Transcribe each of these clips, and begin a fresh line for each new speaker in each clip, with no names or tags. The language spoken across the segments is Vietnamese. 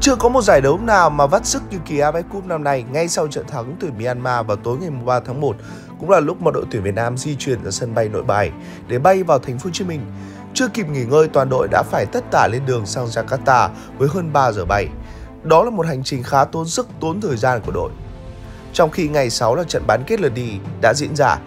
Chưa có một giải đấu nào mà vắt sức như kỳ AFF Cup năm nay ngay sau trận thắng tuyển Myanmar vào tối ngày 3 tháng 1 cũng là lúc mà đội tuyển Việt Nam di chuyển ra sân bay Nội Bài để bay vào thành phố Hồ Chí Minh. Chưa kịp nghỉ ngơi, toàn đội đã phải tất tả lên đường sang Jakarta với hơn 3 giờ bay. Đó là một hành trình khá tốn sức, tốn thời gian của đội. Trong khi ngày 6 là trận bán kết lượt đi đã diễn ra.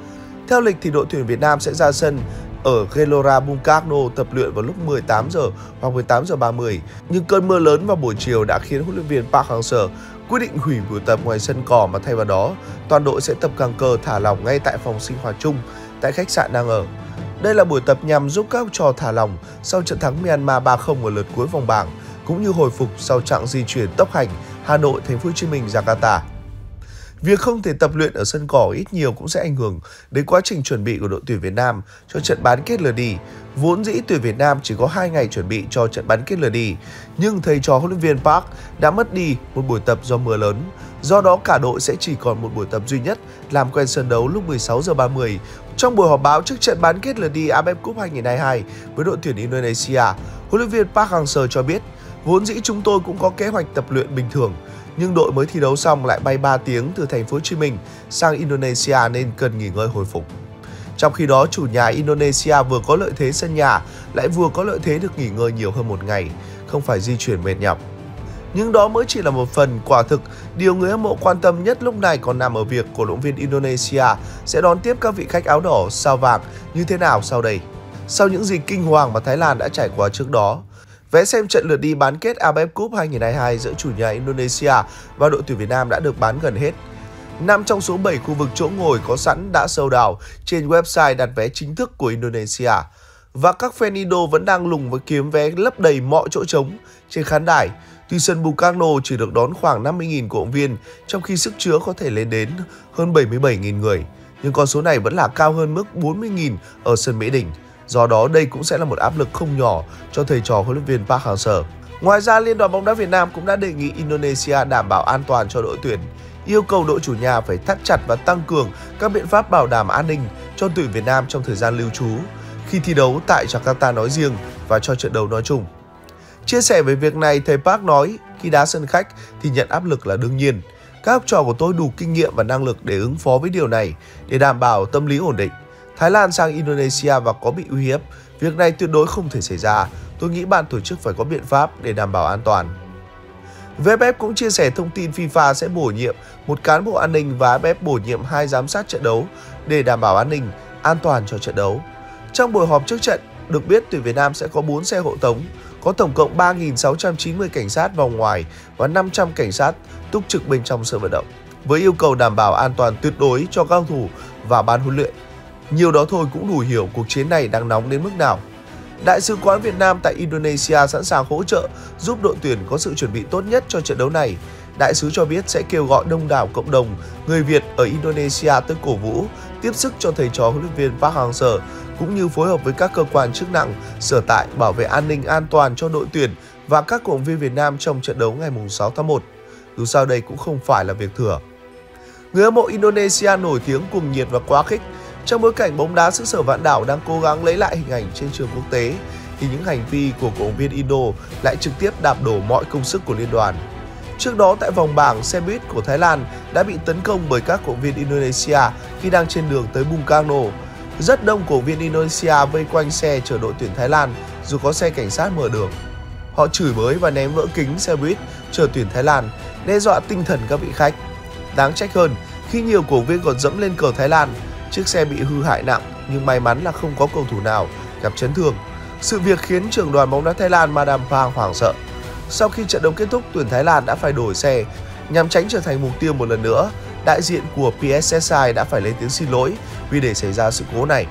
Theo lịch thì đội tuyển Việt Nam sẽ ra sân ở Gelora Bungkarno tập luyện vào lúc 18 giờ hoặc 18 giờ 30. Nhưng cơn mưa lớn vào buổi chiều đã khiến huấn luyện viên Park Hang-seo quyết định hủy buổi tập ngoài sân cỏ mà thay vào đó, toàn đội sẽ tập căng cơ thả lỏng ngay tại phòng sinh hoạt chung tại khách sạn đang ở. Đây là buổi tập nhằm giúp các trò thả lỏng sau trận thắng Myanmar 3-0 ở lượt cuối vòng bảng, cũng như hồi phục sau trạng di chuyển tốc hành Hà Nội, Thành phố Hồ Chí Minh, Jakarta. Việc không thể tập luyện ở sân cỏ ít nhiều cũng sẽ ảnh hưởng đến quá trình chuẩn bị của đội tuyển Việt Nam cho trận bán kết lượt đi. Vốn dĩ tuyển Việt Nam chỉ có 2 ngày chuẩn bị cho trận bán kết lượt đi, nhưng thầy trò huấn luyện viên Park đã mất đi một buổi tập do mưa lớn. Do đó cả đội sẽ chỉ còn một buổi tập duy nhất làm quen sân đấu lúc 16 giờ 30. Trong buổi họp báo trước trận bán kết lượt đi AFF Cup 2022 với đội tuyển Indonesia, huấn luyện viên Park Hang-seo cho biết, vốn dĩ chúng tôi cũng có kế hoạch tập luyện bình thường, nhưng đội mới thi đấu xong lại bay 3 tiếng từ thành phố Hồ Chí Minh sang Indonesia nên cần nghỉ ngơi hồi phục. Trong khi đó, chủ nhà Indonesia vừa có lợi thế sân nhà, lại vừa có lợi thế được nghỉ ngơi nhiều hơn một ngày, không phải di chuyển mệt nhọc. Nhưng đó mới chỉ là một phần, quả thực, điều người hâm mộ quan tâm nhất lúc này còn nằm ở việc cổ động viên Indonesia sẽ đón tiếp các vị khách áo đỏ sao vàng như thế nào sau đây. Sau những gì kinh hoàng mà Thái Lan đã trải qua trước đó, Vé xem trận lượt đi bán kết AFF Cup 2022 giữa chủ nhà Indonesia và đội tuyển Việt Nam đã được bán gần hết. Năm trong số 7 khu vực chỗ ngồi có sẵn đã sâu đảo trên website đặt vé chính thức của Indonesia. Và các fan Indo vẫn đang lùng với kiếm vé lấp đầy mọi chỗ trống trên khán đài. Tuy sân Bukakno chỉ được đón khoảng 50.000 cổ động viên, trong khi sức chứa có thể lên đến hơn 77.000 người. Nhưng con số này vẫn là cao hơn mức 40.000 ở sân Mỹ Đình. Do đó đây cũng sẽ là một áp lực không nhỏ cho thầy trò huấn luyện viên Park Hang-seo. Ngoài ra, Liên đoàn bóng đá Việt Nam cũng đã đề nghị Indonesia đảm bảo an toàn cho đội tuyển, yêu cầu đội chủ nhà phải thắt chặt và tăng cường các biện pháp bảo đảm an ninh cho tuyển Việt Nam trong thời gian lưu trú khi thi đấu tại Jakarta nói riêng và cho trận đấu nói chung. Chia sẻ về việc này, thầy Park nói khi đá sân khách thì nhận áp lực là đương nhiên. Các học trò của tôi đủ kinh nghiệm và năng lực để ứng phó với điều này để đảm bảo tâm lý ổn định. Thái Lan sang Indonesia và có bị uy hiếp, việc này tuyệt đối không thể xảy ra. Tôi nghĩ ban tổ chức phải có biện pháp để đảm bảo an toàn. VFF cũng chia sẻ thông tin FIFA sẽ bổ nhiệm một cán bộ an ninh và AFF bổ nhiệm hai giám sát trận đấu để đảm bảo an ninh, an toàn cho trận đấu. Trong buổi họp trước trận, được biết tuyển Việt Nam sẽ có 4 xe hộ tống, có tổng cộng 3.690 cảnh sát vòng ngoài và 500 cảnh sát túc trực bên trong sân vận động, với yêu cầu đảm bảo an toàn tuyệt đối cho cao thủ và ban huấn luyện. Nhiều đó thôi cũng đủ hiểu cuộc chiến này đang nóng đến mức nào. Đại sứ quán Việt Nam tại Indonesia sẵn sàng hỗ trợ giúp đội tuyển có sự chuẩn bị tốt nhất cho trận đấu này. Đại sứ cho biết sẽ kêu gọi đông đảo cộng đồng người Việt ở Indonesia tới cổ vũ, tiếp sức cho thầy trò huấn luyện viên Park Hang-seo cũng như phối hợp với các cơ quan chức năng sở tại bảo vệ an ninh an toàn cho đội tuyển và các cổ động viên Việt Nam trong trận đấu ngày 6 tháng 1. Dù sao đây cũng không phải là việc thừa. Người hâm mộ Indonesia nổi tiếng cuồng nhiệt và quá khích trong bối cảnh bóng đá xứ sở vạn đảo đang cố gắng lấy lại hình ảnh trên trường quốc tế, thì những hành vi của cổ động viên Indo lại trực tiếp đạp đổ mọi công sức của liên đoàn. Trước đó tại vòng bảng, xe buýt của Thái Lan đã bị tấn công bởi các cổ động viên Indonesia khi đang trên đường tới Bungkarno. Rất đông cổ động viên Indonesia vây quanh xe chở đội tuyển Thái Lan dù có xe cảnh sát mở đường. Họ chửi bới và ném vỡ kính xe buýt chở tuyển Thái Lan, đe dọa tinh thần các vị khách. Đáng trách hơn, khi nhiều cổ viên còn dẫm lên cờ Thái Lan, Chiếc xe bị hư hại nặng nhưng may mắn là không có cầu thủ nào gặp chấn thương. Sự việc khiến trưởng đoàn bóng đá Thái Lan Madam Pang hoảng sợ. Sau khi trận đấu kết thúc, tuyển Thái Lan đã phải đổi xe nhằm tránh trở thành mục tiêu một lần nữa. Đại diện của PSSI đã phải lên tiếng xin lỗi vì để xảy ra sự cố này.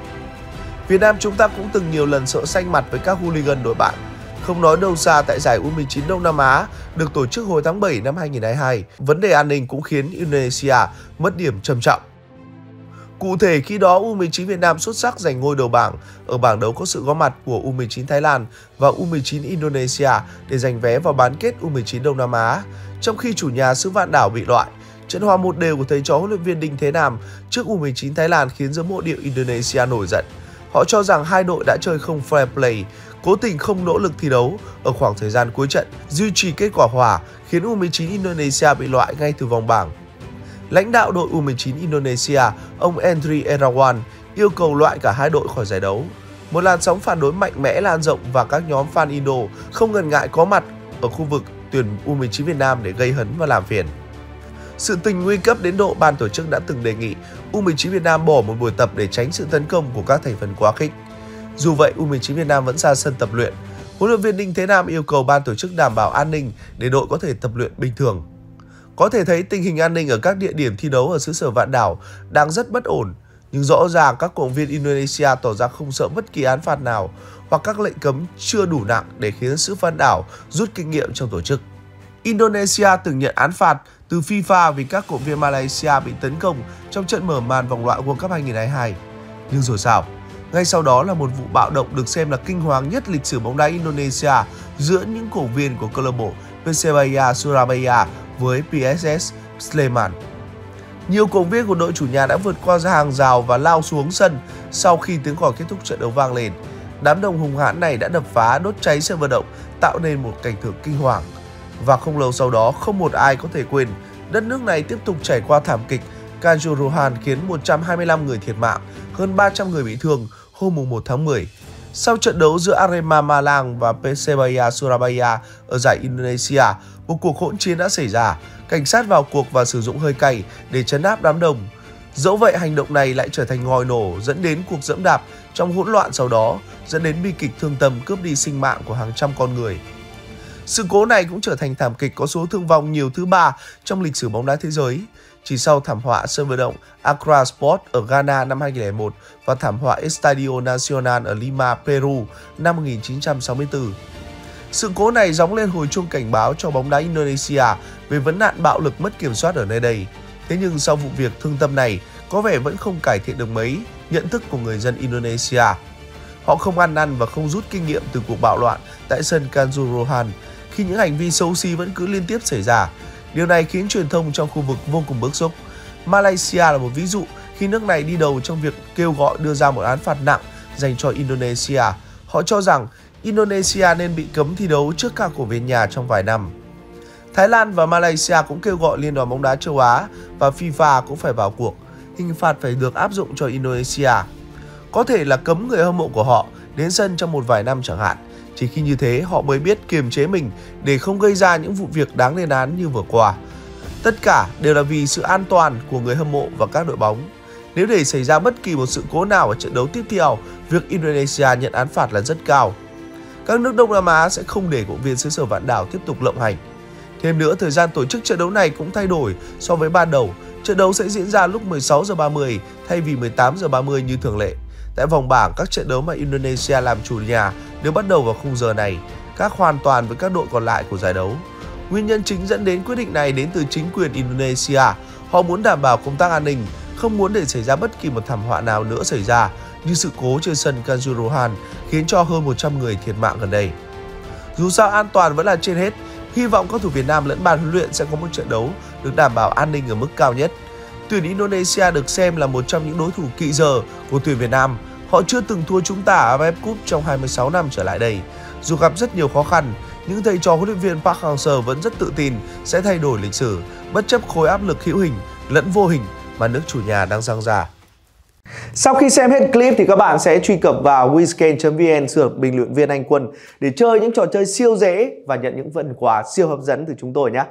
Việt Nam chúng ta cũng từng nhiều lần sợ xanh mặt với các hooligan đội bạn. Không nói đâu xa tại giải U19 Đông Nam Á được tổ chức hồi tháng 7 năm 2022, vấn đề an ninh cũng khiến Indonesia mất điểm trầm trọng. Cụ thể khi đó U19 Việt Nam xuất sắc giành ngôi đầu bảng ở bảng đấu có sự góp mặt của U19 Thái Lan và U19 Indonesia để giành vé vào bán kết U19 Đông Nam Á, trong khi chủ nhà xứ Vạn Đảo bị loại. Trận hòa một đều của thầy trò huấn luyện viên Đinh Thế Nam trước U19 Thái Lan khiến giới mộ điệu Indonesia nổi giận. Họ cho rằng hai đội đã chơi không fair play, cố tình không nỗ lực thi đấu ở khoảng thời gian cuối trận, duy trì kết quả hòa khiến U19 Indonesia bị loại ngay từ vòng bảng. Lãnh đạo đội U19 Indonesia, ông Andri Erawan, yêu cầu loại cả hai đội khỏi giải đấu. Một làn sóng phản đối mạnh mẽ lan rộng và các nhóm fan Indo không ngần ngại có mặt ở khu vực tuyển U19 Việt Nam để gây hấn và làm phiền. Sự tình nguy cấp đến độ ban tổ chức đã từng đề nghị U19 Việt Nam bỏ một buổi tập để tránh sự tấn công của các thành phần quá khích. Dù vậy, U19 Việt Nam vẫn ra sân tập luyện. Huấn luyện viên Đinh Thế Nam yêu cầu ban tổ chức đảm bảo an ninh để đội có thể tập luyện bình thường. Có thể thấy tình hình an ninh ở các địa điểm thi đấu ở xứ sở Vạn Đảo đang rất bất ổn, nhưng rõ ràng các cổ viên Indonesia tỏ ra không sợ bất kỳ án phạt nào hoặc các lệnh cấm chưa đủ nặng để khiến xứ Vạn Đảo rút kinh nghiệm trong tổ chức. Indonesia từng nhận án phạt từ FIFA vì các cổ viên Malaysia bị tấn công trong trận mở màn vòng loại World Cup 2022. Nhưng rồi sao? Ngay sau đó là một vụ bạo động được xem là kinh hoàng nhất lịch sử bóng đá Indonesia giữa những cổ viên của câu lạc bộ Persebaya Surabaya với PSS Sleman. Nhiều cổ viên của đội chủ nhà đã vượt qua ra hàng rào và lao xuống sân sau khi tiếng còi kết thúc trận đấu vang lên. Đám đông hùng hãn này đã đập phá, đốt cháy sân vận động, tạo nên một cảnh tượng kinh hoàng. Và không lâu sau đó, không một ai có thể quên, đất nước này tiếp tục trải qua thảm kịch Kanjuruhan khiến 125 người thiệt mạng, hơn 300 người bị thương hôm 1 tháng 10. Sau trận đấu giữa Arema Malang và Persebaya Surabaya ở giải Indonesia, một cuộc hỗn chiến đã xảy ra. Cảnh sát vào cuộc và sử dụng hơi cay để chấn áp đám đông. Dẫu vậy, hành động này lại trở thành ngòi nổ dẫn đến cuộc dẫm đạp trong hỗn loạn sau đó, dẫn đến bi kịch thương tâm cướp đi sinh mạng của hàng trăm con người. Sự cố này cũng trở thành thảm kịch có số thương vong nhiều thứ ba trong lịch sử bóng đá thế giới. Chỉ sau thảm họa sân vận động Accra Sport ở Ghana năm 2001 và thảm họa Estadio Nacional ở Lima, Peru năm 1964. Sự cố này gióng lên hồi chuông cảnh báo cho bóng đá Indonesia về vấn nạn bạo lực mất kiểm soát ở nơi đây. Thế nhưng sau vụ việc thương tâm này, có vẻ vẫn không cải thiện được mấy nhận thức của người dân Indonesia. Họ không ăn năn và không rút kinh nghiệm từ cuộc bạo loạn tại sân Kanjuruhan khi những hành vi xấu xí vẫn cứ liên tiếp xảy ra. Điều này khiến truyền thông trong khu vực vô cùng bức xúc. Malaysia là một ví dụ khi nước này đi đầu trong việc kêu gọi đưa ra một án phạt nặng dành cho Indonesia. Họ cho rằng Indonesia nên bị cấm thi đấu trước các cổ viên nhà trong vài năm. Thái Lan và Malaysia cũng kêu gọi Liên đoàn bóng đá châu Á và FIFA cũng phải vào cuộc. Hình phạt phải được áp dụng cho Indonesia. Có thể là cấm người hâm mộ của họ đến sân trong một vài năm chẳng hạn. Chỉ khi như thế họ mới biết kiềm chế mình để không gây ra những vụ việc đáng lên án như vừa qua. Tất cả đều là vì sự an toàn của người hâm mộ và các đội bóng. Nếu để xảy ra bất kỳ một sự cố nào ở trận đấu tiếp theo, việc Indonesia nhận án phạt là rất cao. Các nước Đông Nam Á sẽ không để cổ viên xứ sở vạn đảo tiếp tục lộng hành. Thêm nữa, thời gian tổ chức trận đấu này cũng thay đổi so với ban đầu. Trận đấu sẽ diễn ra lúc 16 giờ 30 thay vì 18 giờ 30 như thường lệ. Tại vòng bảng, các trận đấu mà Indonesia làm chủ nhà đều bắt đầu vào khung giờ này, khác hoàn toàn với các đội còn lại của giải đấu. Nguyên nhân chính dẫn đến quyết định này đến từ chính quyền Indonesia. Họ muốn đảm bảo công tác an ninh, không muốn để xảy ra bất kỳ một thảm họa nào nữa xảy ra như sự cố trên sân Kanjuruhan khiến cho hơn 100 người thiệt mạng gần đây. Dù sao an toàn vẫn là trên hết, hy vọng các thủ Việt Nam lẫn ban huấn luyện sẽ có một trận đấu được đảm bảo an ninh ở mức cao nhất. Tuyển Indonesia được xem là một trong những đối thủ kỵ giờ của tuyển Việt Nam. Họ chưa từng thua chúng ta ở AFF Cup trong 26 năm trở lại đây. Dù gặp rất nhiều khó khăn, những thầy trò huấn luyện viên Park Hang-seo vẫn rất tự tin sẽ thay đổi lịch sử, bất chấp khối áp lực hữu hình lẫn vô hình mà nước chủ nhà đang giăng ra. Sau khi xem hết clip thì các bạn sẽ truy cập vào wiscan.vn sửa bình luận viên Anh Quân để chơi những trò chơi siêu dễ và nhận những phần quà siêu hấp dẫn từ chúng tôi nhé.